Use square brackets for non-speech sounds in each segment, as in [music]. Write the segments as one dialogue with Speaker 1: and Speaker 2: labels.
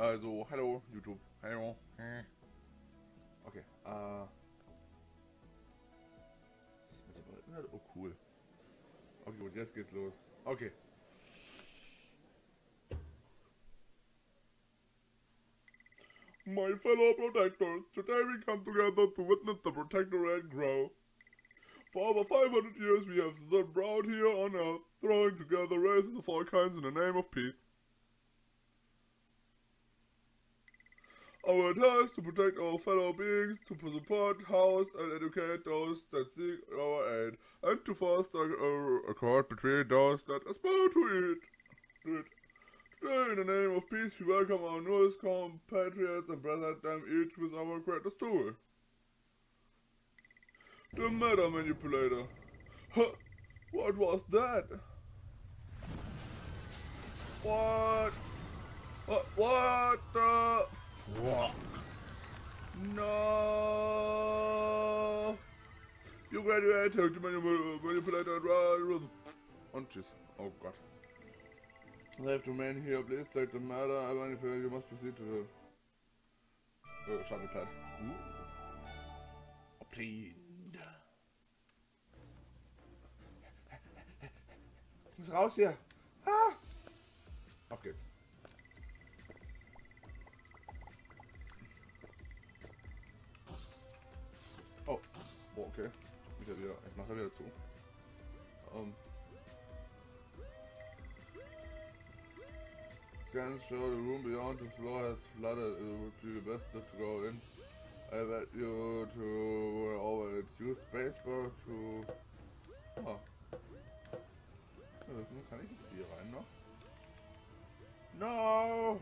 Speaker 1: Uh, also, hallo, YouTube. Hallo. Hm. Okay, äh. Oh, cool. Okay, gut, jetzt geht's los. Okay. My fellow protectors, today we come together to witness the protectorate grow. For over 500 years we have stood proud here on earth, throwing together races of all kinds in the name of peace. Our task to protect our fellow beings, to support, house, and educate those that seek our aid, and to foster a accord between those that aspire to it. Today, in the name of peace, we welcome our newest compatriots and present them each with our greatest tool. The meta manipulator. Huh, what was that? What? What? What the No! You graduated to manip manipulator und tschüss. Oh god. I have to remain here, please take the matter. I manipulate, you must proceed to the uh, shuttle pad. Ooh. Obtained. Ich muss raus hier. Ah. Auf geht's. Oh, okay. Wieder wieder. Ich mache wieder zu. Um. Scans show the room beyond the floor has flooded. It would be the best to go in. I bet you to over use spacebar to. Oh. Wissen, kann ich jetzt hier rein noch? No!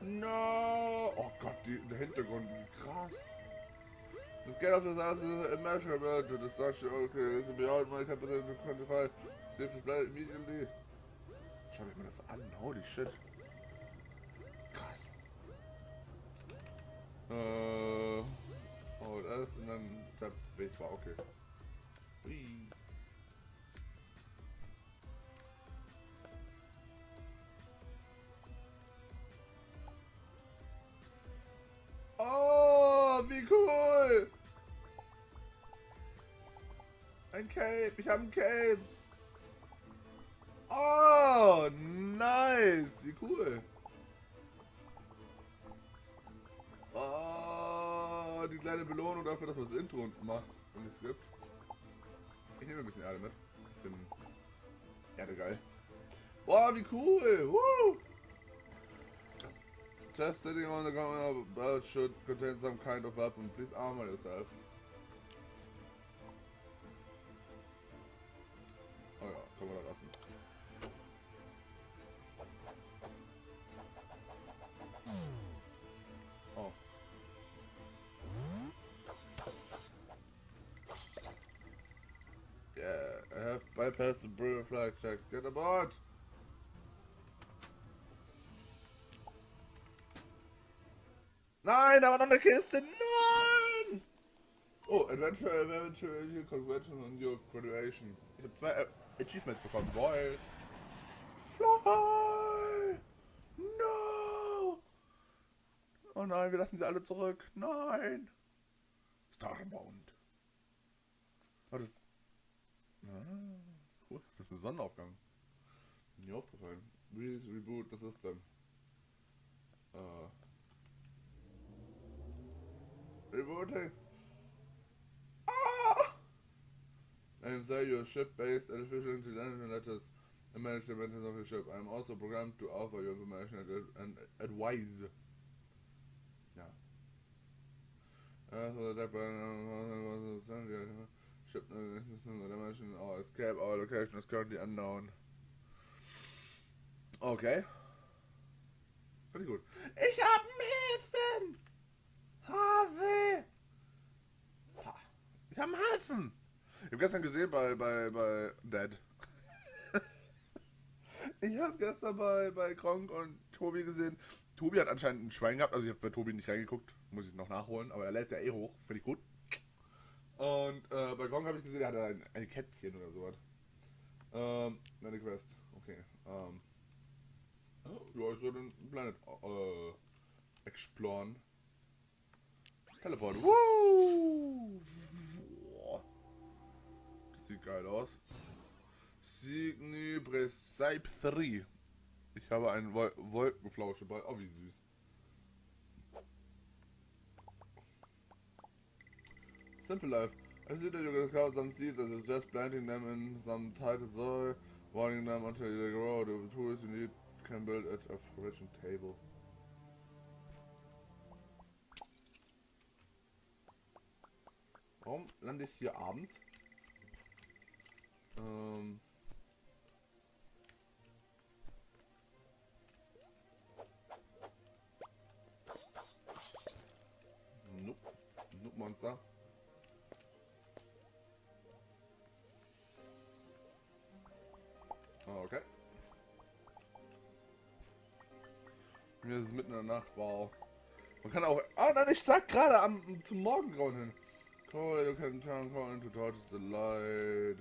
Speaker 1: No! Oh Gott, die, der Hintergrund, wie krass. The scale of disaster is immeasurable to destruction. It's beyond my capacity to quantify. Save this planet immediately. Schau dir mal das an. Holy shit. Krass. Äh. Oh, das und dann Tab Spacebar, okay. Hui. Oh, wie cool! Ein Cape, ich habe ein Cape. Oh, nice, wie cool. Oh, die kleine Belohnung dafür, dass man das Intro macht und es gibt. Ich nehme ein bisschen Erde mit. Ich bin Erde geil. Boah, wie cool! Woo! Just sitting on the ground belt should contain some kind of weapon. Please armor yourself. Oh ja, können wir da lassen. Oh. Yeah, I have bypassed the brutal flag checks. Get aboard! Nein, da war noch eine Kiste. Nein! Oh, Adventure, Adventure, Congratulations on your graduation. Ich habe zwei äh, Achievements bekommen. Boy. Fly! No! Oh nein, wir lassen sie alle zurück. Nein! Starbound. Oh, das... Ah, cool. Das ist ein Sonnenaufgang. Mir aufgefallen. Please reboot the system. Äh... Rebooting. Ah! I am sorry, your ship-based artificial intelligence letters and manage the maintenance of your ship. I am also programmed to offer you information and, and advise. Yeah. Uh, so that ship dimension or escape. Our location is currently unknown. Okay. Finde ich gut. Ich hab gestern gesehen bei, bei, bei Dead. [laughs] ich hab gestern bei, bei Kronk und Tobi gesehen. Tobi hat anscheinend ein Schwein gehabt, also ich habe bei Tobi nicht reingeguckt, muss ich noch nachholen, aber er lädt ja eh hoch, finde ich gut. Und äh, bei Gronk habe ich gesehen, er hatte ein, ein Kätzchen oder sowas. Ähm, eine Quest. Okay. Ähm. Ja, ich soll den Planet äh, exploren. Teleport. Woo! Sieht geil aus. Signi Bresaip 3. Ich habe einen Wol Wolkenflauscheball. Oh, wie süß. Simple Life. I see that you can count some seeds as it's just planting them in some tight soil, watering them until they grow. The tools you need can build at a fridge table. Warum lande ich hier abends? Ähm. Nope. Nope Monster. Okay. Mir ist es mitten in der Nacht, wow. Man kann auch. Ah, nein, ich sag gerade am zum Morgengrauen hin. Call you can turn call into torch the light.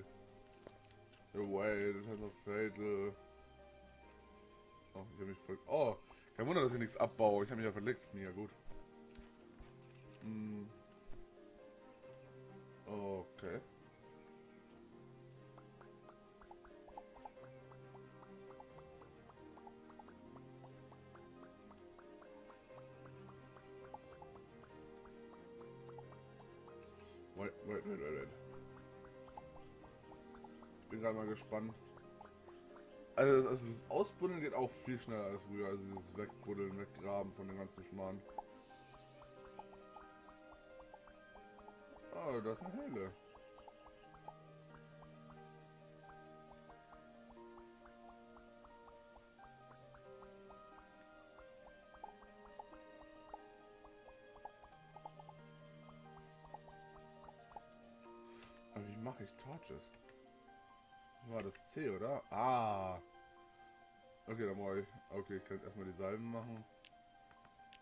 Speaker 1: The way, it has a fatal. Oh, ich hab mich voll. Oh, kein Wunder, dass ich nichts abbaue. Ich habe mich ja verlegt. Mega gut. Hm. Okay. Wait, wait, wait, wait, wait. Gerade mal gespannt. Also das, also das Ausbuddeln geht auch viel schneller als früher. Also dieses Wegbuddeln, Weggraben von den ganzen Schmarrn. Oh, das ist eine Höhle. Wie mache ich Torches? C, oder? Ah. Okay, dann brauche ich. Okay, ich kann erstmal die Salben machen.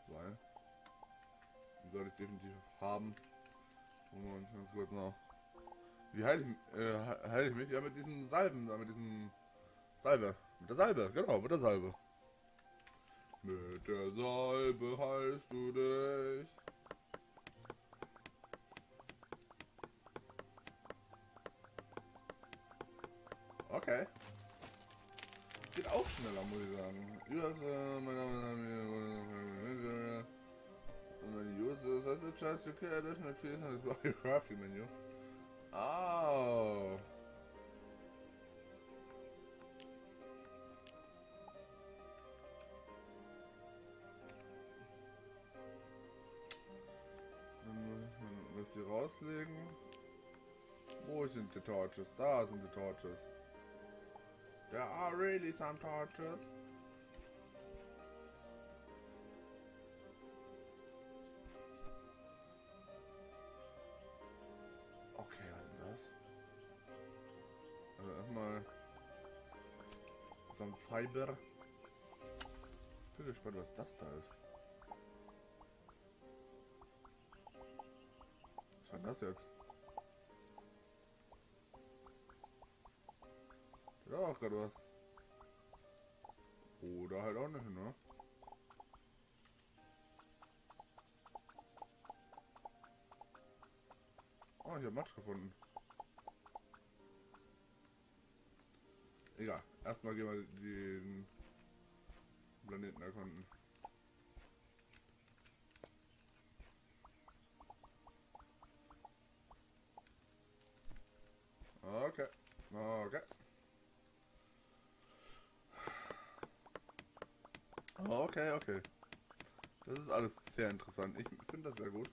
Speaker 1: Sein. Die soll ich definitiv haben. Wollen wir uns ganz kurz noch. Wie heile ich, äh, heile ich mich? Ja, mit diesen Salben, da mit diesen Salbe. Mit der Salbe, genau, mit der Salbe. Mit der Salbe heilst du dich. Okay. Geht auch schneller, muss ich sagen. Äh, mein Name ist Many uses as a chance to create additional trees on the biography menu. Oh. Dann muss sie rauslegen. Wo sind die Torches? Da sind die Torches. There are really some torches. Okay, was ist das? Also erstmal some Fiber. Ich bin gespannt, was das da ist. Was war das jetzt? Ja, auch gerade was. Oder halt auch nicht, ne? Oh, ich habe Matsch gefunden. Egal. Erstmal gehen wir den Planeten erkunden. Okay. Okay. Okay, okay. Das ist alles sehr interessant. Ich finde das sehr gut.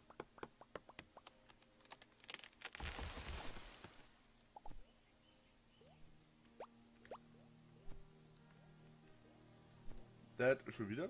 Speaker 1: Dad, schon wieder?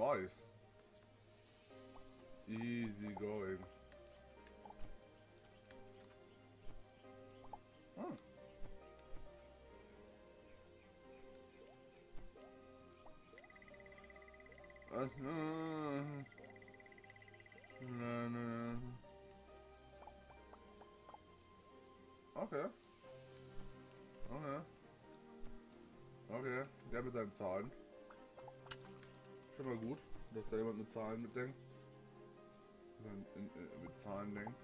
Speaker 1: Nice. Easy going. Nein, nein. Okay. Okay. Okay, der mit seinen Zahlen. Schon mal gut, dass da jemand mit Zahlen mitdenkt. Mit Zahlen denkt.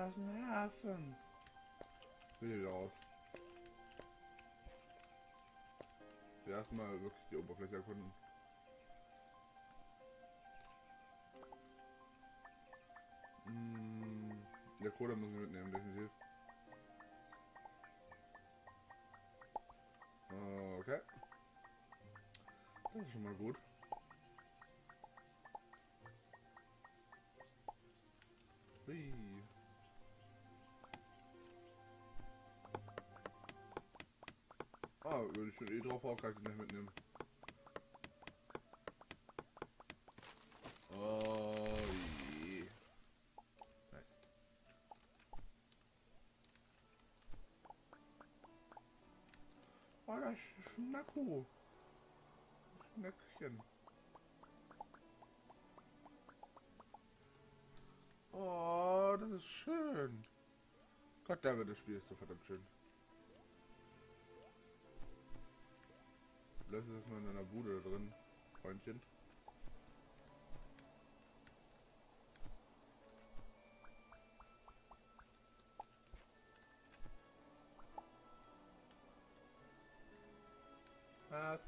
Speaker 1: Da ist ein Hafen. Will raus. Erstmal wirklich die Oberfläche erkunden. Mm, der Cola muss ich mitnehmen, definitiv. Okay. Das ist schon mal gut. Ah, wenn ich schon eh drauf war, kann ich nicht mitnehmen. Oh je. Nice. Oh, das ist Schnacko. Schnäckchen. Oh, das ist schön. Gott, damit das Spiel ist so verdammt schön. Lass es mal in deiner Bude drin, Freundchen. Have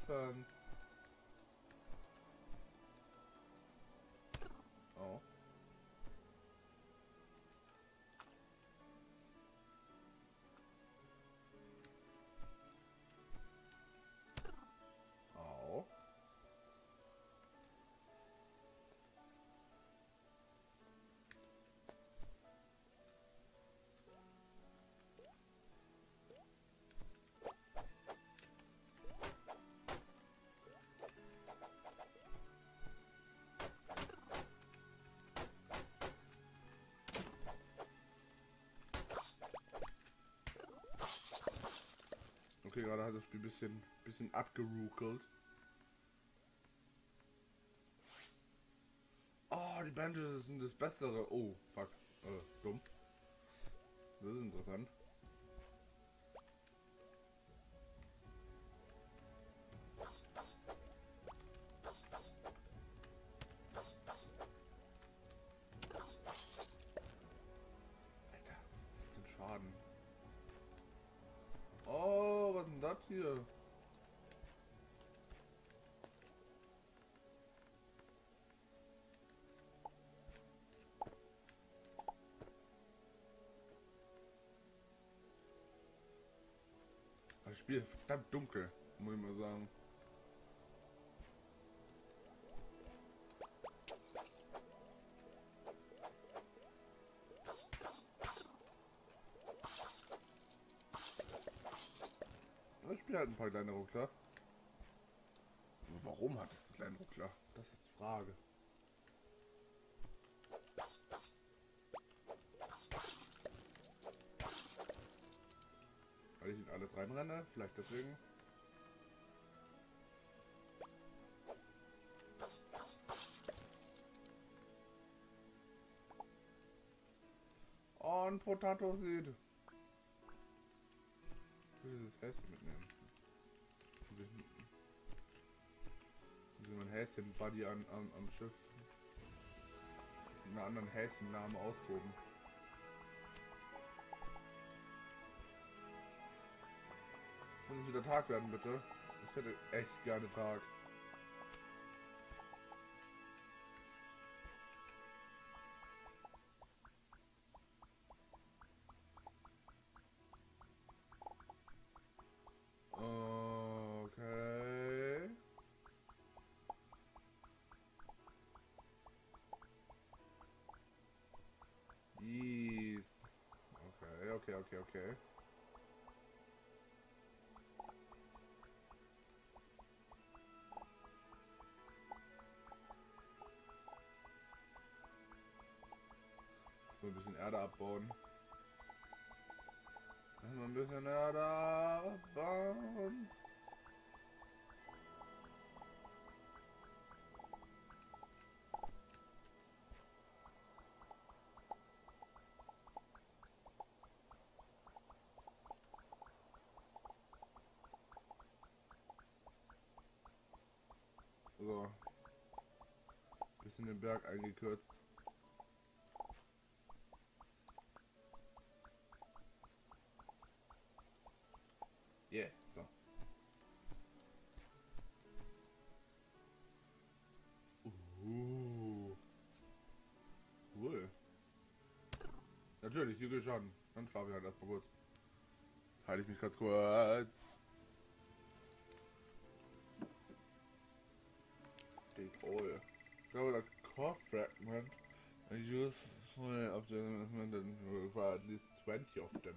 Speaker 1: Okay, gerade hat das Spiel ein bisschen, bisschen abgeruckelt. Oh, die Bandages sind das Bessere. Oh, fuck. Äh, dumm. Das ist interessant. Hier? Das Spiel ist verdammt dunkel, muss ich mal sagen. Ruckler. Warum hat es die kleinen Ruckler? Das ist die Frage. Weil ich in alles reinrenne? Vielleicht deswegen? Oh, ein Potato Seed. Ich will dieses Häschen mitnehmen. Häschen-Buddy an, an, am Schiff. Mit einer anderen Häschenname austoben. Lass es wieder Tag werden, bitte. Ich hätte echt gerne Tag. Okay, okay, okay. Mal ein bisschen Erde abbauen. Mal ein bisschen Erde abbauen. So. Bisschen den Berg eingekürzt. Yeah, so. Uh. Cool. Natürlich, Hügel schon. Dann schlafe ich halt erstmal kurz. Halte ich mich ganz kurz. So the core fragment I use for of the and require at least 20 of them.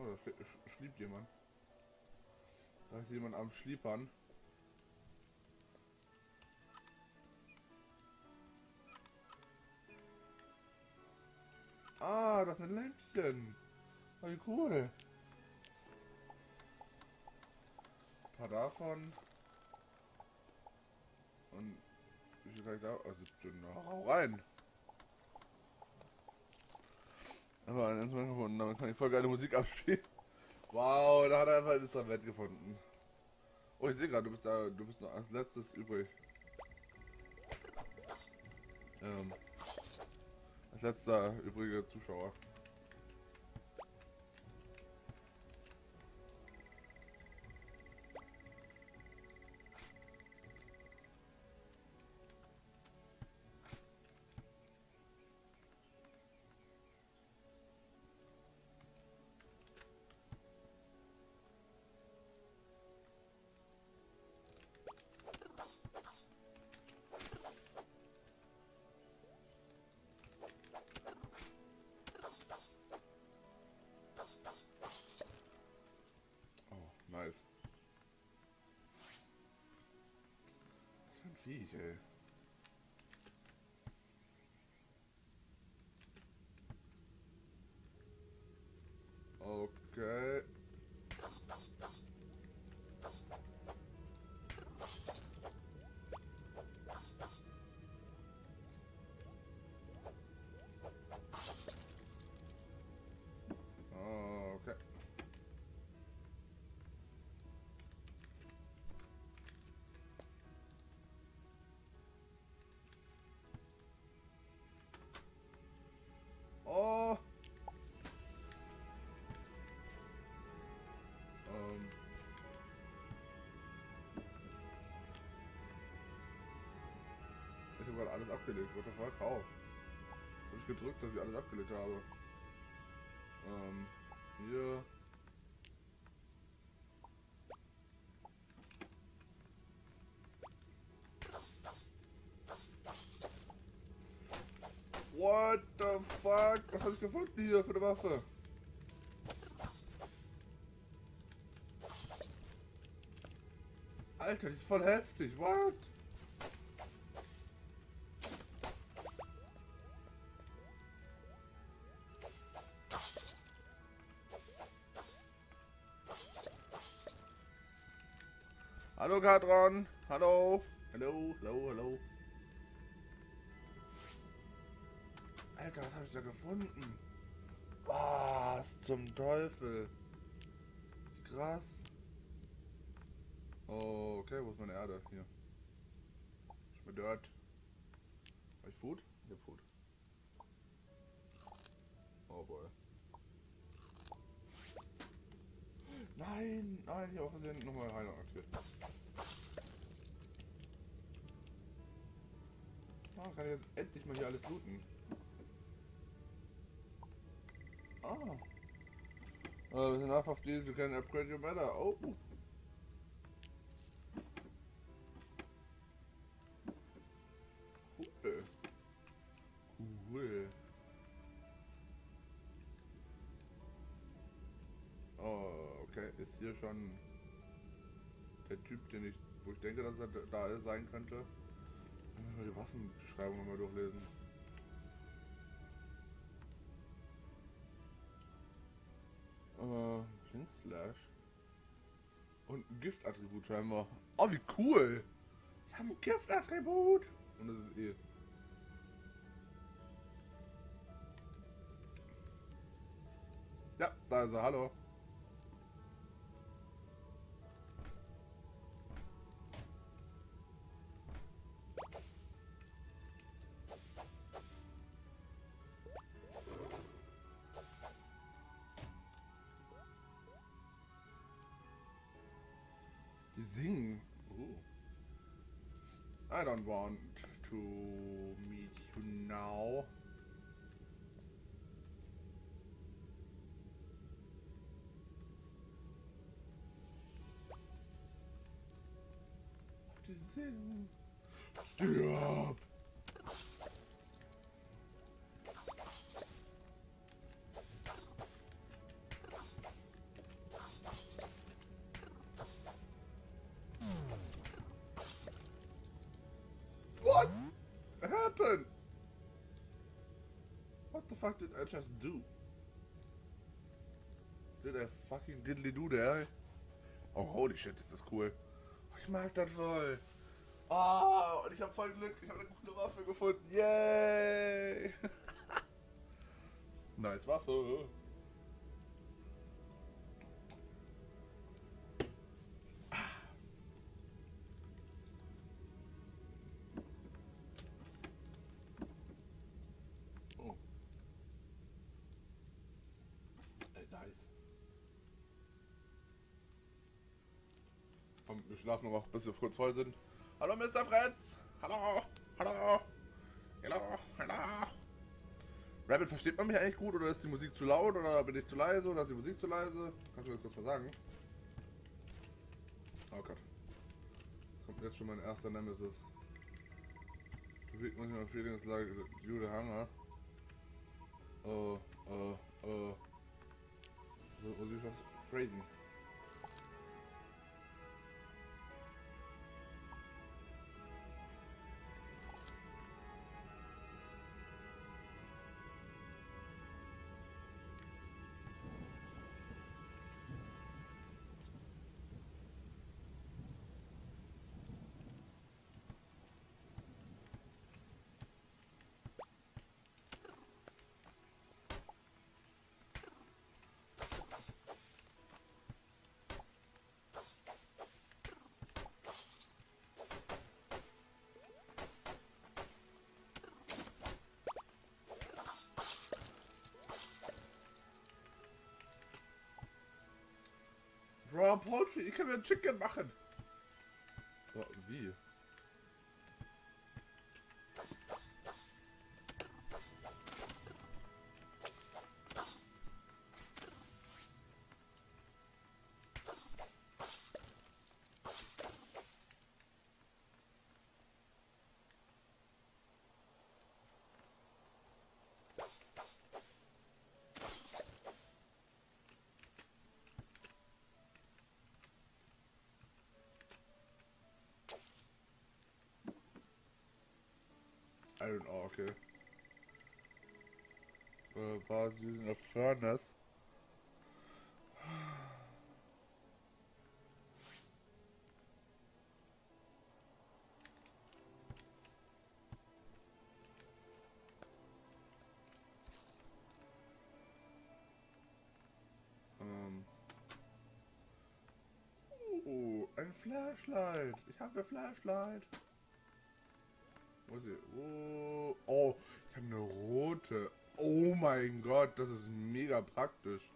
Speaker 1: Oh, da sch schliebt jemand. Da ist jemand am Schliepern. Ah, das ein Lämpchen. Oh, wie cool. Ein paar davon. Und ich da? Oh, 17. Na, hau rein. Aber ein Instrument gefunden, damit kann ich voll geile Musik abspielen. Wow, da hat er einfach ein Instrument gefunden. Oh, ich sehe gerade, du bist da, du bist noch als letztes übrig. Ähm, als letzter übriger Zuschauer. Was alles abgelegt. What the fuck? How? Das habe ich gedrückt, dass ich alles abgelegt habe. Ähm. Hier. What the fuck? Was hast du gefunden hier für eine Waffe? Alter, die ist voll heftig. What? Hallo Katron. Hallo. Hallo, hallo, hallo. Alter, was habe ich da gefunden? Was zum Teufel? Krass. Oh, okay, wo ist meine Erde? Hier. Ich bin dort. Hab ich Food? Ich hab Food. Oh boy. Nein, nein, ich habe auch gesehen, nochmal Heilung aktiviert. Ah, kann ich jetzt endlich mal hier alles looten. Ah. Uh, with enough of these, you can upgrade your meta. Oh. Ist hier schon der Typ, den ich, wo ich denke, dass er da sein könnte. Mal die Waffenbeschreibung mal durchlesen. Äh, Blink Slash. Und ein Giftattribut scheinbar. Oh, wie cool! Ich habe ein Giftattribut! Und das ist eh. Ja, da ist er, hallo. I don't want to meet you now. Stop. Fuck did I just do? Did I fucking diddly do there? Oh, holy shit, ist das cool. Ich mag das voll. Oh, und ich habe voll Glück. Ich habe eine gute Waffe gefunden. Yay! [laughs] nice Waffe. Wir schlafen noch, bis wir kurz voll sind. Hallo, Mr. Fritz! Hallo! Hallo! Hallo! Hallo! Rabbit, versteht man mich eigentlich gut oder ist die Musik zu laut oder bin ich zu leise oder ist die Musik zu leise? Kannst du mir das kurz mal sagen? Oh Gott. Kommt jetzt schon mein erster Nemesis. Bewegt manchmal you the hunger. Oh, oh, oh. So, muss ich was phrasing. Raw Poultry, ich kann mir ein Chicken machen. Iron Oracle. Uh, äh, bars using a furnace. Ähm. Oh, ein Flashlight. Ich habe Flashlight. Oh, oh ich habe eine rote. Oh mein Gott, das ist mega praktisch.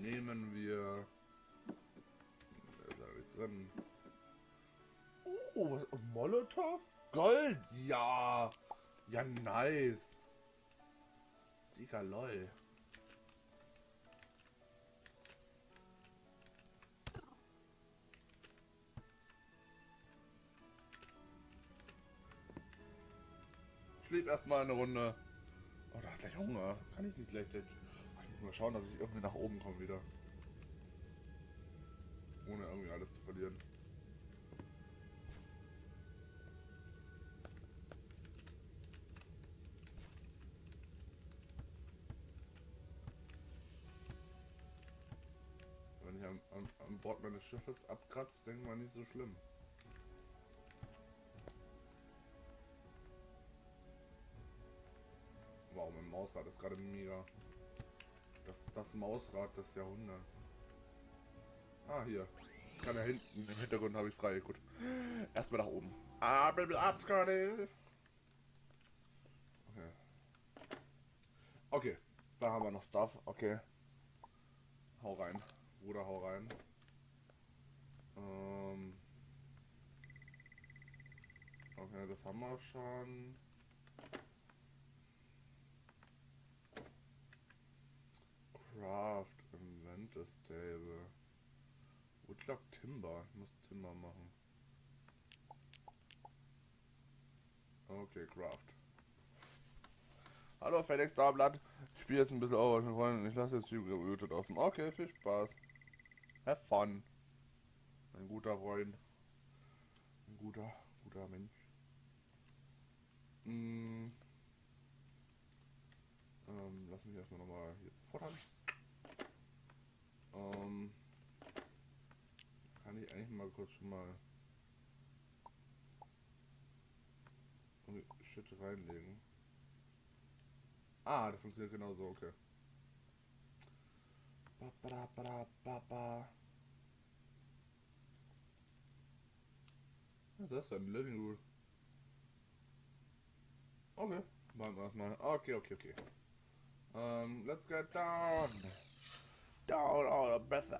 Speaker 1: Nehmen wir. Da ist nichts drin. Oh, was? Molotow? Gold? Ja. Ja, nice. Dicker LOL. Schlägt erstmal eine Runde. Oh, da ist der Hunger. Kann ich nicht gleich. Ich muss mal schauen, dass ich irgendwie nach oben komme wieder. Ohne irgendwie alles zu verlieren. Wenn ich an, an, an Bord meines Schiffes abkratze, denke ich mal nicht so schlimm. Mausrad ist gerade mega. Das, das Mausrad des Jahrhunderts. Ah, hier. Kann ja hinten, im Hintergrund habe ich frei. Gut. Erstmal nach oben. Ah, ab, Scotty. Okay. Okay. Da haben wir noch Stuff. Okay. Hau rein. Bruder, hau rein. Ähm. Okay, das haben wir schon. Craft, Inventor Stable. Woodlock Timber. Ich muss Timber machen. Okay, Craft. Hallo Felix Dablatt. Ich spiele jetzt ein bisschen Overwatch mit Freunden. Ich lasse jetzt die gemutet offen. Okay, viel Spaß. Have fun. Ein guter Freund. Ein guter, guter Mensch. Mm. Ähm, lass mich erstmal nochmal hier fordern. Ähm, kann ich eigentlich mal kurz schon mal Shit reinlegen. Ah, das funktioniert genauso, okay. Ba, ba, ba, ba, ba. Was ist das denn? Living Room. Okay, machen wir erstmal. Okay, okay, okay. Um, let's get down. Down all the breath.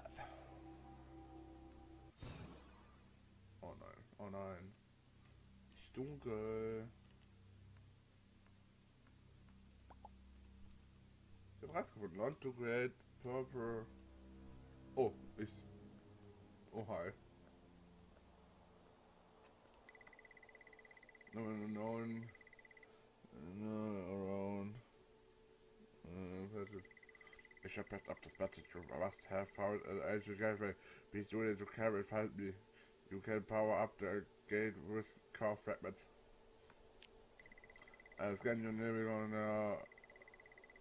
Speaker 1: Oh nein, oh nein. Ist dunkel. Ich habe rausgefunden. Learn to create purple. Oh, ich. Oh, hi. No, no, no, no, around. I pick up this message. I must have found an ancient gateway. Be sure to carry find me. You can power up the gate with car fragment. I scan your name on uh,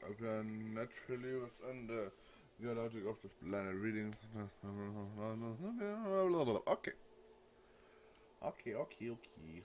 Speaker 1: appear naturally within the geologic of this planet. Reading. [laughs] Okay. Okay, okay, okay.